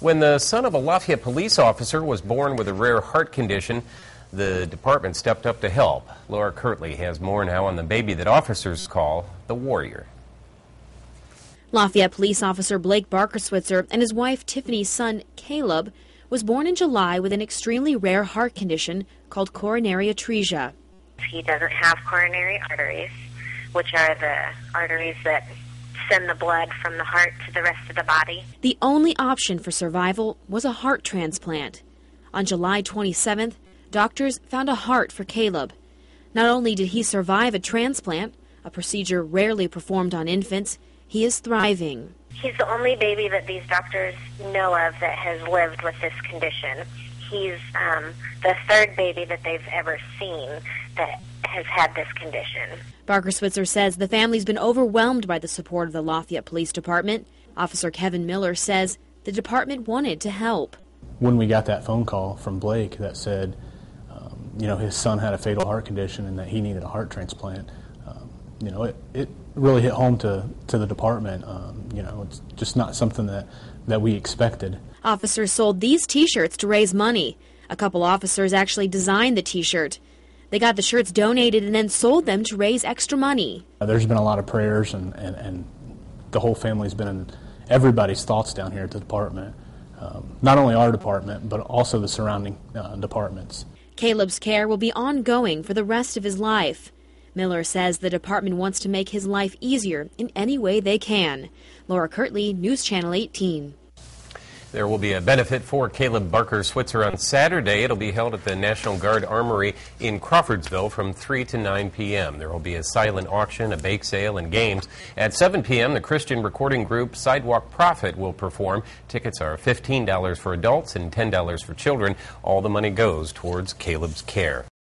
When the son of a Lafayette police officer was born with a rare heart condition, the department stepped up to help. Laura Kirtley has more now on the baby that officers call the Warrior. Lafayette police officer Blake Barker-Switzer and his wife Tiffany's son, Kaleb, was born in July with an extremely rare heart condition called coronary atresia. He doesn't have coronary arteries, which are the arteries that send the blood from the heart to the rest of the body. The only option for survival was a heart transplant. On July 27th, doctors found a heart for Kaleb. Not only did he survive a transplant, a procedure rarely performed on infants, he is thriving. He's the only baby that these doctors know of that has lived with this condition. He's um, the third baby that they've ever seen that has had this condition. Barker-Switzer says the family's been overwhelmed by the support of the Lafayette Police Department. Officer Kevin Miller says the department wanted to help. When we got that phone call from Blake that said, um, you know, his son had a fatal heart condition and that he needed a heart transplant, um, you know, it, it really hit home to, to the department. Um, you know, it's just not something that, that we expected. Officers sold these T-shirts to raise money. A couple officers actually designed the T-shirt. They got the shirts donated and then sold them to raise extra money. Uh, there's been a lot of prayers, and, and, and the whole family's been in everybody's thoughts down here at the department. Um, not only our department, but also the surrounding uh, departments. Kaleb's care will be ongoing for the rest of his life. Miller says the department wants to make his life easier in any way they can. Laura Kirtley, News Channel 18. There will be a benefit for Kaleb Barker-Switzer on Saturday. It'll be held at the National Guard Armory in Crawfordsville from 3 to 9 p.m. There will be a silent auction, a bake sale, and games. At 7 p.m., the Christian recording group Sidewalk Prophet will perform. Tickets are $15 for adults and $10 for children. All the money goes towards Kaleb's care.